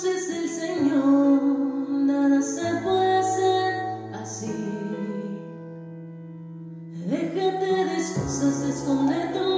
conoces el Señor, nada se puede hacer así. Déjate de excusas, esconde tu